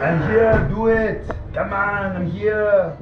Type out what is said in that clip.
I'm here, do it. Come on, I'm here.